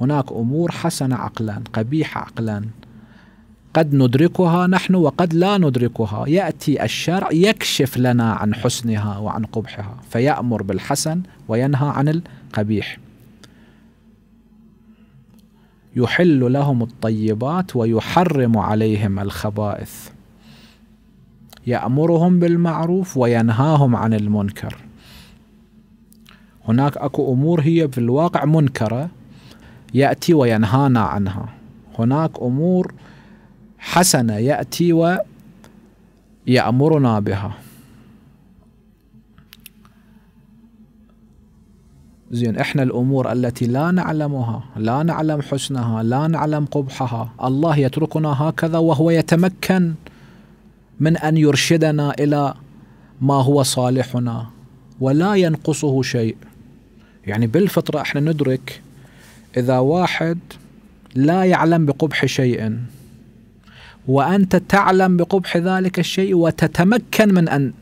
هناك أمور حسنة عقلا قبيحة عقلا قد ندركها نحن وقد لا ندركها. يأتي الشرع يكشف لنا عن حسنها وعن قبحها فيأمر بالحسن وينهى عن القبيح. يحل لهم الطيبات ويحرم عليهم الخبائث. يأمرهم بالمعروف وينهاهم عن المنكر. هناك أكو أمور هي في الواقع منكرة يأتي وينهانا عنها. هناك أمور حسنة يأتي ويأمرنا بها. زين إحنا الأمور التي لا نعلمها لا نعلم حسنها لا نعلم قبحها الله يتركنا هكذا وهو يتمكن من أن يرشدنا إلى ما هو صالحنا ولا ينقصه شيء. يعني بالفطرة إحنا ندرك إذا واحد لا يعلم بقبح شيء وأنت تعلم بقبح ذلك الشيء وتتمكن من أن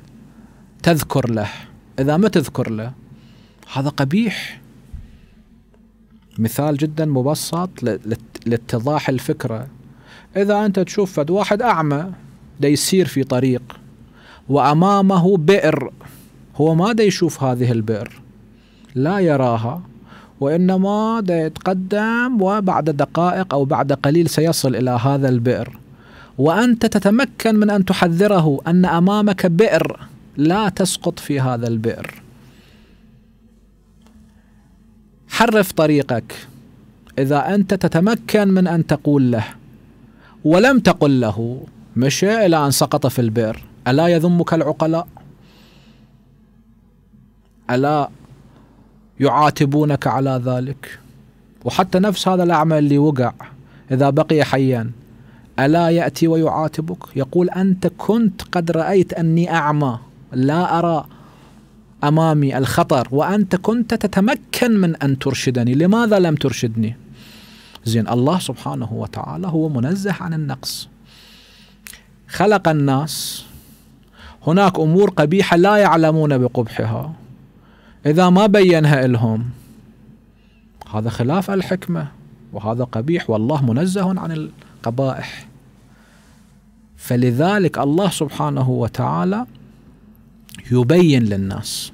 تذكر له. إذا ما تذكر له هذا قبيح. مثال جدا مبسط لاتضاح الفكرة. إذا أنت تشوف فد واحد أعمى دا يسير في طريق وأمامه بئر هو ما دا يشوف هذه البئر لا يراها. وإنما دا يتقدم وبعد دقائق أو بعد قليل سيصل إلى هذا البئر. وأنت تتمكن من أن تحذره أن أمامك بئر لا تسقط في هذا البئر. حرف طريقك. إذا أنت تتمكن من أن تقول له ولم تقل له مشى إلى أن سقط في البئر. ألا يذمك العقلاء؟ ألا يعاتبونك على ذلك. وحتى نفس هذا الأعمى اللي وقع إذا بقي حيا ألا يأتي ويعاتبك؟ يقول أنت كنت قد رأيت أني أعمى لا أرى أمامي الخطر وأنت كنت تتمكن من أن ترشدني. لماذا لم ترشدني؟ زين الله سبحانه وتعالى هو منزه عن النقص. خلق الناس هناك أمور قبيحة لا يعلمون بقبحها. إذا ما بينها لهم هذا خلاف الحكمة وهذا قبيح والله منزه عن القبائح. فلذلك الله سبحانه وتعالى يبين للناس.